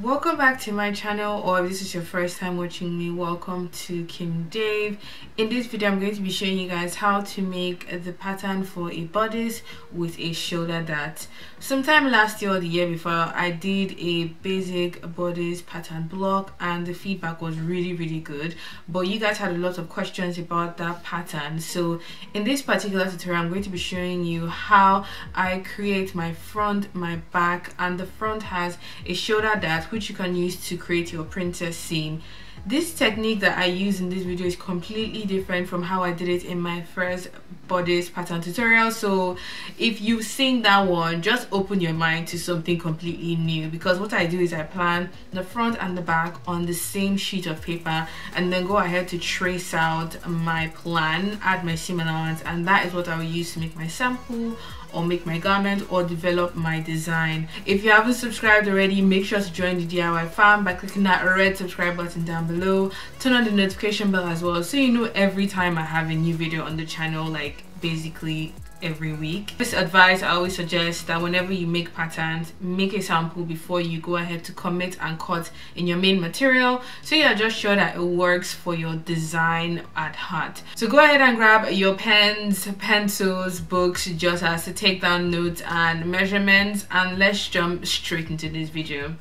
welcome back to my channel or if this is your first time watching me welcome to kim dave. In this video i'm going to be showing you guys how to make the pattern for a bodice with a shoulder dart. Sometime last year or the year before i did a basic bodice pattern block and the feedback was really really good. But you guys had a lot of questions about that pattern. So in this particular tutorial i'm going to be showing you how i create my front my back and the front has a shoulder dart which you can use to create your princess seam. This technique that I use in this video is completely different from how I did it in my first bodice pattern tutorial. So if you've seen that one just open your mind to something completely new because what I do is I plan the front and the back on the same sheet of paper and then go ahead to trace out my plan add my seam allowance and that is what I will use to make my sample or make my garment or develop my design. If you haven't subscribed already, make sure to join the DIY fam by clicking that red subscribe button down below. Turn on the notification bell as well so you know every time I have a new video on the channel like basically every week. This advice I always suggest that whenever you make patterns, make a sample before you go ahead to commit and cut in your main material so you're just sure that it works for your design at heart. So go ahead and grab your pens, pencils, books, just as to take down notes and measurements and let's jump straight into this video.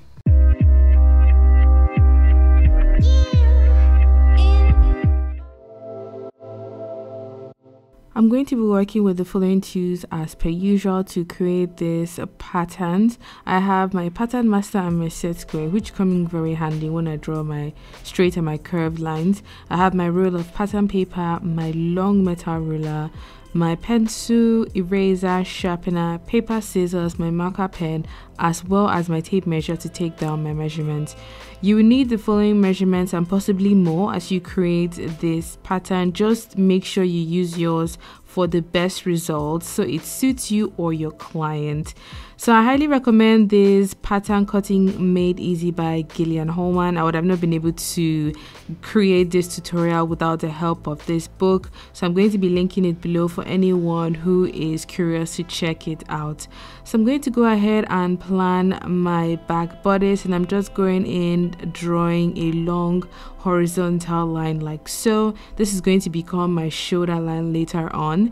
I'm going to be working with the following tools as per usual to create this pattern. I have my pattern master and my set square which come in very handy when I draw my straight and my curved lines. I have my roll of pattern paper, my long metal ruler, my pencil, eraser, sharpener, paper scissors, my marker pen, as well as my tape measure to take down my measurements. You will need the following measurements and possibly more as you create this pattern. Just make sure you use yours for the best results so it suits you or your client. So I highly recommend this pattern cutting made easy by Gillian Holman. I would have not been able to create this tutorial without the help of this book. So I'm going to be linking it below for anyone who is curious to check it out. So I'm going to go ahead and plan my back bodice and I'm just going in drawing a long horizontal line like so. This is going to become my shoulder line later on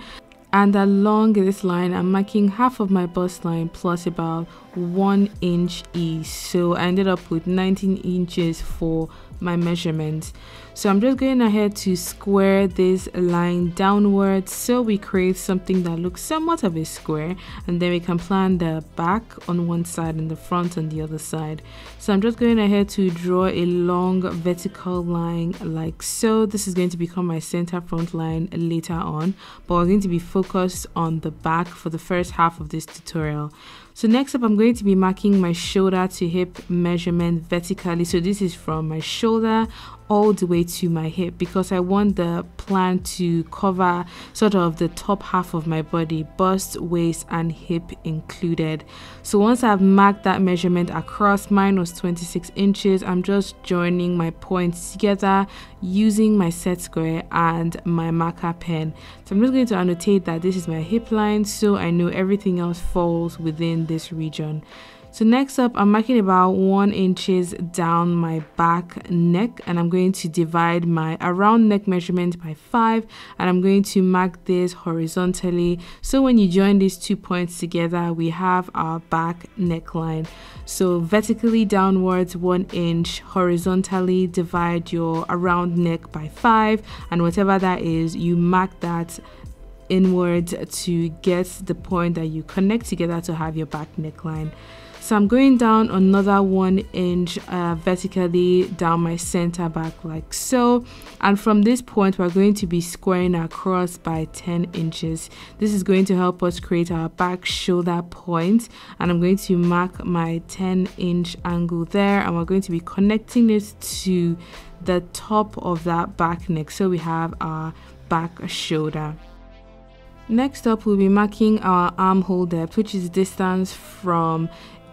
and along this line I'm marking half of my bust line plus about one inch each so I ended up with 19 inches for my measurements so I'm just going ahead to square this line downwards so we create something that looks somewhat of a square. And then we can plan the back on one side and the front on the other side. So I'm just going ahead to draw a long vertical line like so. This is going to become my center front line later on but we're going to be focused on the back for the first half of this tutorial. So next up, I'm going to be marking my shoulder to hip measurement vertically. So this is from my shoulder all the way to my hip because I want the plan to cover sort of the top half of my body, bust, waist, and hip included. So once I've marked that measurement across, mine was 26 inches, I'm just joining my points together using my set square and my marker pen. So I'm just going to annotate that this is my hip line so I know everything else falls within this region. So next up, I'm marking about one inches down my back neck and I'm going to divide my around neck measurement by five and I'm going to mark this horizontally. So when you join these two points together, we have our back neckline. So vertically downwards one inch, horizontally divide your around neck by five and whatever that is, you mark that inward to get the point that you connect together to have your back neckline. So I'm going down another one inch uh, vertically down my center back like so. And from this point, we're going to be squaring across by 10 inches. This is going to help us create our back shoulder point. And I'm going to mark my 10 inch angle there. And we're going to be connecting it to the top of that back neck. So we have our back shoulder. Next up, we'll be marking our armhole depth, which is distance from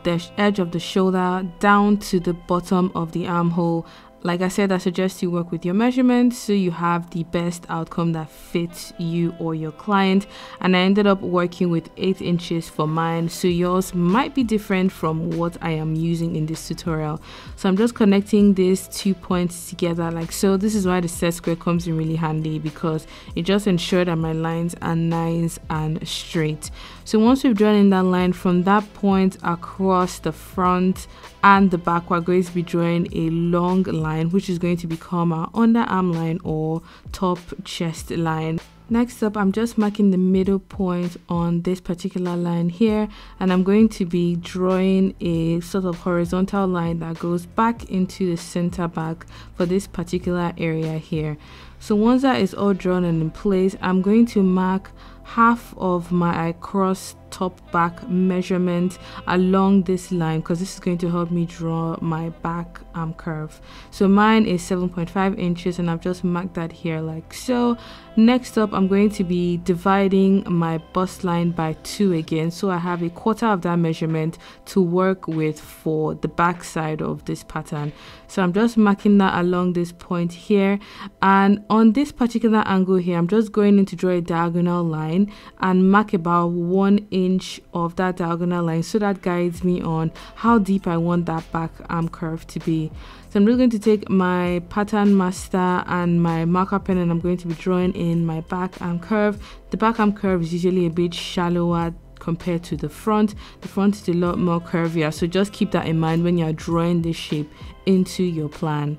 the edge of the shoulder down to the bottom of the armhole like I said, I suggest you work with your measurements so you have the best outcome that fits you or your client. And I ended up working with 8 inches for mine, so yours might be different from what I am using in this tutorial. So I'm just connecting these two points together like so. This is why the set square comes in really handy because it just ensures that my lines are nice and straight. So once we've drawn in that line from that point across the front and the back, we're going to be drawing a long line which is going to become our underarm line or top chest line. Next up, I'm just marking the middle point on this particular line here and I'm going to be drawing a sort of horizontal line that goes back into the center back for this particular area here. So once that is all drawn and in place, I'm going to mark half of my cross top back measurement along this line because this is going to help me draw my back arm curve. So mine is 7.5 inches and I've just marked that here like so. Next up I'm going to be dividing my bust line by two again. So I have a quarter of that measurement to work with for the back side of this pattern. So I'm just marking that along this point here. And on this particular angle here I'm just going in to draw a diagonal line and mark about one inch of that diagonal line so that guides me on how deep I want that back arm curve to be. So I'm just going to take my pattern master and my marker pen and I'm going to be drawing in my back arm curve. The back arm curve is usually a bit shallower compared to the front. The front is a lot more curvier. So just keep that in mind when you're drawing this shape into your plan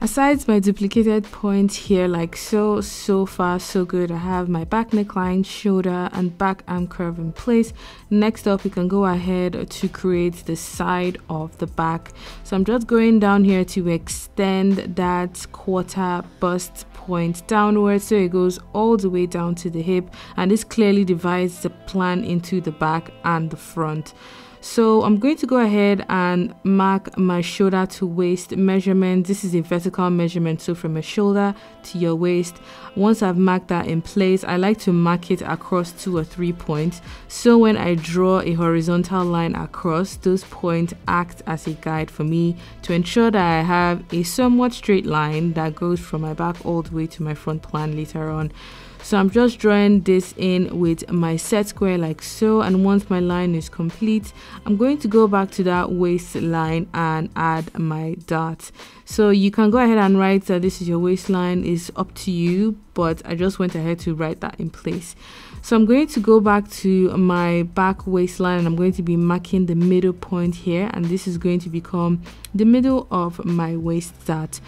Aside my duplicated point here like so so far so good. I have my back neckline shoulder and back arm curve in place. Next up we can go ahead to create the side of the back. So I'm just going down here to extend that quarter bust point downwards. So it goes all the way down to the hip and this clearly divides the plan into the back and the front so I'm going to go ahead and mark my shoulder to waist measurement. This is a vertical measurement, so from your shoulder to your waist. Once I've marked that in place, I like to mark it across two or three points. So when I draw a horizontal line across, those points act as a guide for me to ensure that I have a somewhat straight line that goes from my back all the way to my front plan later on so I'm just drawing this in with my set square like so and once my line is complete I'm going to go back to that waistline and add my dot so you can go ahead and write that this is your waistline is up to you but I just went ahead to write that in place. So I'm going to go back to my back waistline and I'm going to be marking the middle point here and this is going to become the middle of my waist dart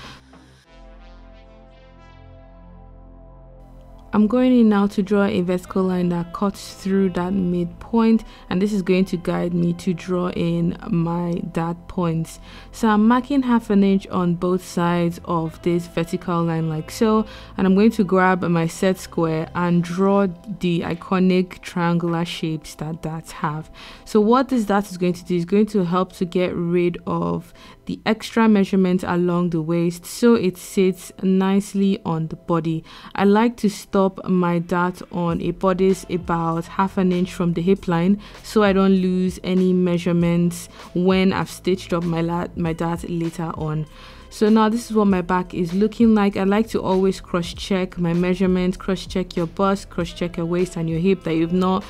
I'm going in now to draw a vertical line that cuts through that midpoint and this is going to guide me to draw in my dart points. So I'm marking half an inch on both sides of this vertical line like so and I'm going to grab my set square and draw the iconic triangular shapes that darts have. So what this dart is going to do is going to help to get rid of the extra measurement along the waist so it sits nicely on the body. I like to stop my dart on a bodice about half an inch from the hip line so I don't lose any measurements when I've stitched up my, my dart later on. So now this is what my back is looking like. I like to always cross check my measurements, cross check your bust, cross check your waist and your hip that you've not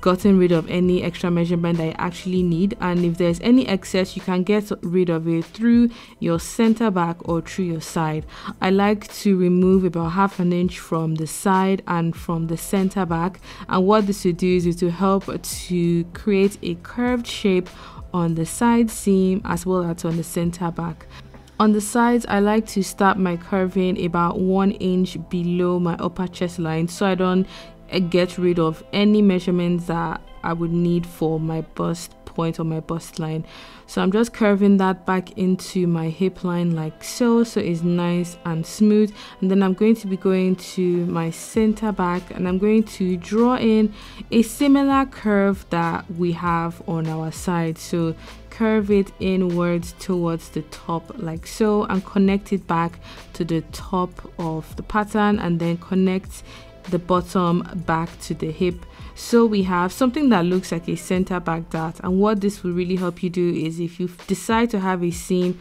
gotten rid of any extra measurement that you actually need. And if there's any excess you can get rid of it through your center back or through your side. I like to remove about half an inch from the side and from the center back. And what this will do is it will help to create a curved shape on the side seam as well as on the center back. On the sides, I like to start my curving about one inch below my upper chest line so I don't Eh, get rid of any measurements that I would need for my bust point or my bust line. So I'm just curving that back into my hip line like so, so it's nice and smooth. And then I'm going to be going to my center back and I'm going to draw in a similar curve that we have on our side. So curve it inwards towards the top like so and connect it back to the top of the pattern and then connect the bottom back to the hip. So we have something that looks like a center back dart and what this will really help you do is if you decide to have a seam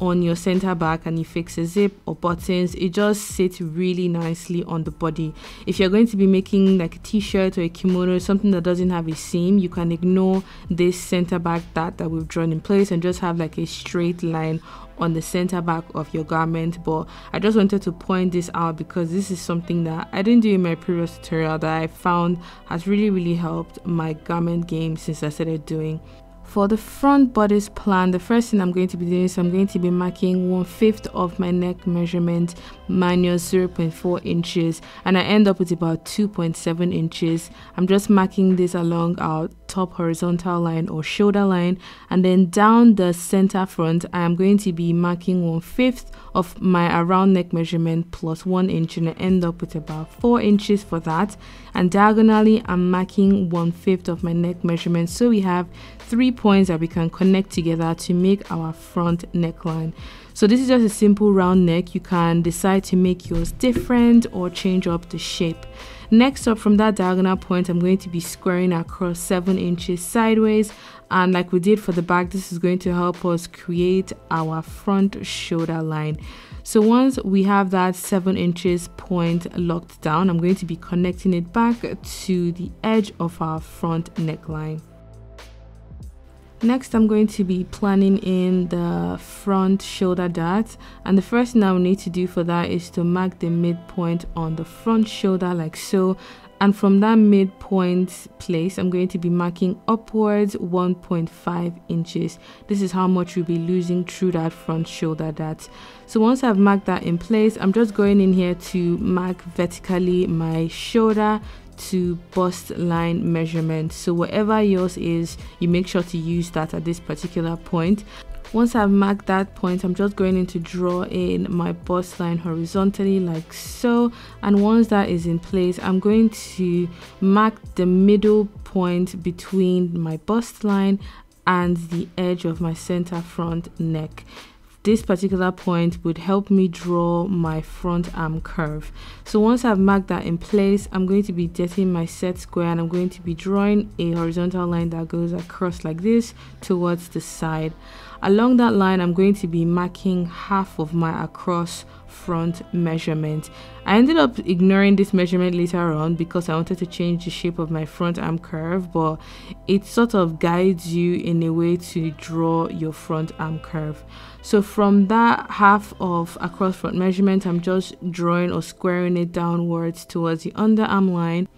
on your center back and you fix a zip or buttons it just sits really nicely on the body. If you're going to be making like a t-shirt or a kimono something that doesn't have a seam you can ignore this center back dart that we've drawn in place and just have like a straight line on the center back of your garment. But i just wanted to point this out because this is something that i didn't do in my previous tutorial that i found has really really helped my garment game since i started doing for the front bodice plan, the first thing I'm going to be doing is I'm going to be marking one fifth of my neck measurement minus 0.4 inches and I end up with about 2.7 inches. I'm just marking this along our top horizontal line or shoulder line. And then down the center front I am going to be marking one fifth of my around neck measurement plus one inch. And I end up with about four inches for that. And diagonally I'm marking one fifth of my neck measurement. So we have three points that we can connect together to make our front neckline so this is just a simple round neck. You can decide to make yours different or change up the shape next up from that diagonal point i'm going to be squaring across seven inches sideways. And like we did for the back this is going to help us create our front shoulder line. So once we have that seven inches point locked down i'm going to be connecting it back to the edge of our front neckline Next, I'm going to be planning in the front shoulder dart. And the first thing I will need to do for that is to mark the midpoint on the front shoulder like so. And from that midpoint place I'm going to be marking upwards 1.5 inches. This is how much we'll be losing through that front shoulder dart. So once I've marked that in place I'm just going in here to mark vertically my shoulder to bust line measurement so whatever yours is you make sure to use that at this particular point. Once I've marked that point I'm just going in to draw in my bust line horizontally like so. And once that is in place I'm going to mark the middle point between my bust line and the edge of my center front neck this particular point would help me draw my front arm curve. So once I've marked that in place I'm going to be getting my set square and I'm going to be drawing a horizontal line that goes across like this towards the side. Along that line I'm going to be marking half of my across front measurement. I ended up ignoring this measurement later on because I wanted to change the shape of my front arm curve but it sort of guides you in a way to draw your front arm curve. So from that half of across front measurement I'm just drawing or squaring it downwards towards the underarm line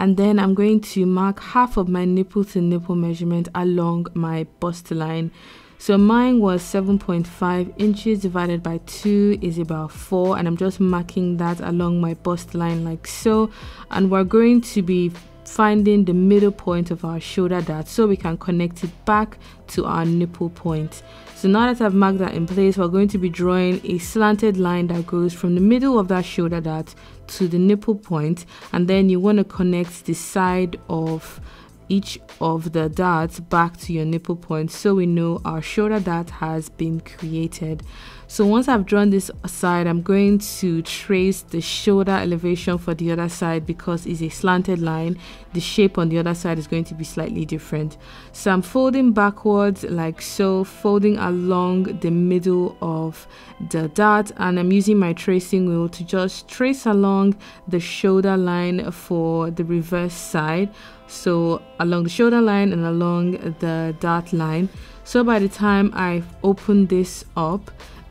and then I'm going to mark half of my nipple to nipple measurement along my bust line. So mine was 7.5 inches divided by 2 is about 4 and I'm just marking that along my bust line like so and we're going to be finding the middle point of our shoulder dart so we can connect it back to our nipple point. So now that I've marked that in place, we're going to be drawing a slanted line that goes from the middle of that shoulder dart to the nipple point and then you want to connect the side of each of the darts back to your nipple point so we know our shoulder dart has been created. So once I've drawn this aside, I'm going to trace the shoulder elevation for the other side because it's a slanted line. The shape on the other side is going to be slightly different. So I'm folding backwards like so, folding along the middle of the dart and I'm using my tracing wheel to just trace along the shoulder line for the reverse side so along the shoulder line and along the dart line. So by the time I've opened this up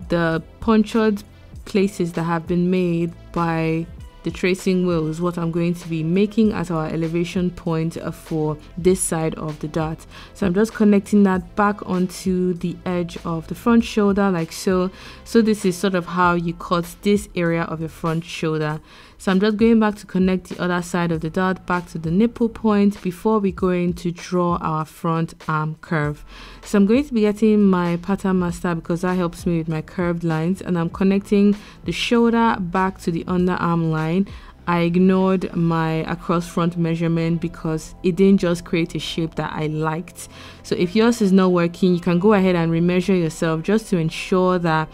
the punctured places that have been made by the tracing wheel is what I'm going to be making as our elevation point uh, for this side of the dart. So I'm just connecting that back onto the edge of the front shoulder like so. So this is sort of how you cut this area of your front shoulder. So I'm just going back to connect the other side of the dart back to the nipple point before we go in to draw our front arm curve. So I'm going to be getting my pattern master because that helps me with my curved lines and I'm connecting the shoulder back to the underarm line I ignored my across front measurement because it didn't just create a shape that I liked. So if yours is not working, you can go ahead and remeasure yourself just to ensure that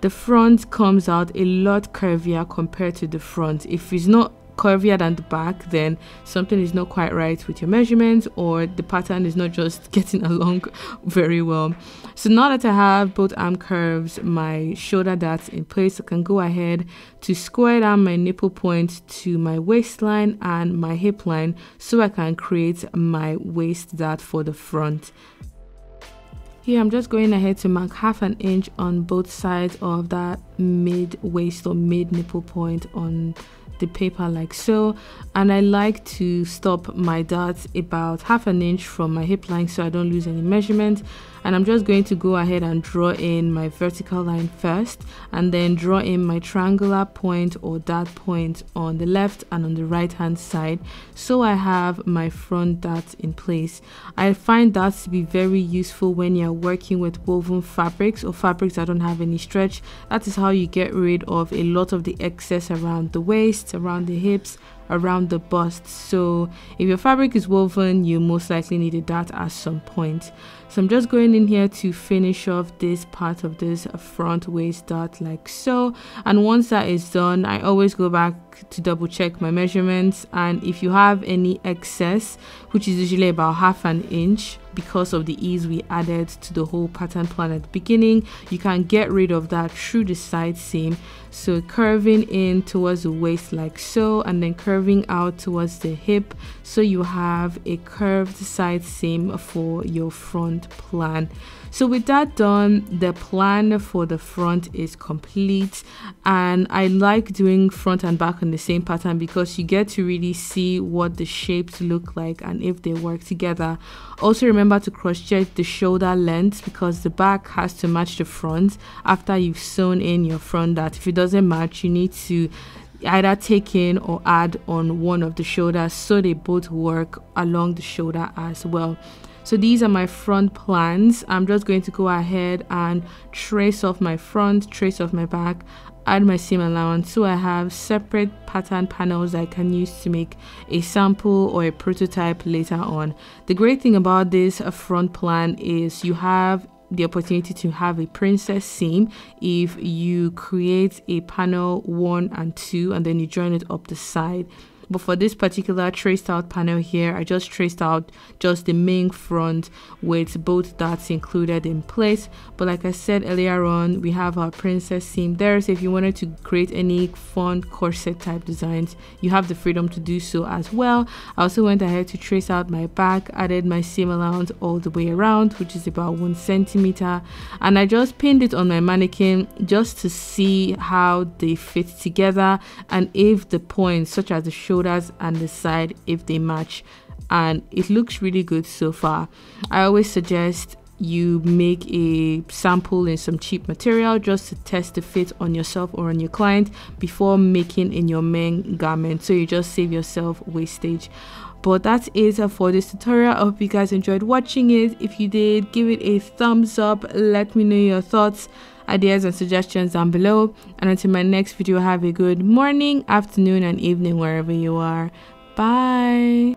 the front comes out a lot curvier compared to the front if it's not curvier than the back, then something is not quite right with your measurements or the pattern is not just getting along very well. So now that I have both arm curves, my shoulder darts in place, I can go ahead to square down my nipple point to my waistline and my hip line so I can create my waist dart for the front. Here I'm just going ahead to mark half an inch on both sides of that mid waist or mid nipple point on the paper like so and I like to stop my dart about half an inch from my hip line so I don't lose any measurement and I'm just going to go ahead and draw in my vertical line first and then draw in my triangular point or dart point on the left and on the right hand side so I have my front dart in place. I find that to be very useful when you're working with woven fabrics or fabrics that don't have any stretch. That is how you get rid of a lot of the excess around the waist, around the hips, around the bust. So if your fabric is woven you most likely need a dart at some point. So i'm just going in here to finish off this part of this front waist dart like so. And once that is done i always go back to double check my measurements. And if you have any excess which is usually about half an inch because of the ease we added to the whole pattern plan at the beginning you can get rid of that through the side seam. So curving in towards the waist like so and then curving out towards the hip so you have a curved side seam for your front plan. So with that done the plan for the front is complete and i like doing front and back on the same pattern because you get to really see what the shapes look like and if they work together. Also remember to cross check the shoulder length because the back has to match the front after you've sewn in your front. That if it doesn't match you need to either take in or add on one of the shoulders so they both work along the shoulder as well so these are my front plans. I'm just going to go ahead and trace off my front, trace off my back, add my seam allowance so I have separate pattern panels I can use to make a sample or a prototype later on. The great thing about this uh, front plan is you have the opportunity to have a princess seam if you create a panel one and two and then you join it up the side but for this particular traced out panel here I just traced out just the main front with both darts included in place. But like I said earlier on we have our princess seam there. So if you wanted to create any fun corset type designs you have the freedom to do so as well. I also went ahead to trace out my back added my seam allowance all the way around which is about one centimeter. And I just pinned it on my mannequin just to see how they fit together and if the points such as the shoulder shoulders and the side if they match and it looks really good so far. I always suggest you make a sample in some cheap material just to test the fit on yourself or on your client before making in your main garment. So you just save yourself wastage but that is for this tutorial i hope you guys enjoyed watching it if you did give it a thumbs up let me know your thoughts ideas and suggestions down below. And until my next video, have a good morning, afternoon, and evening wherever you are. Bye.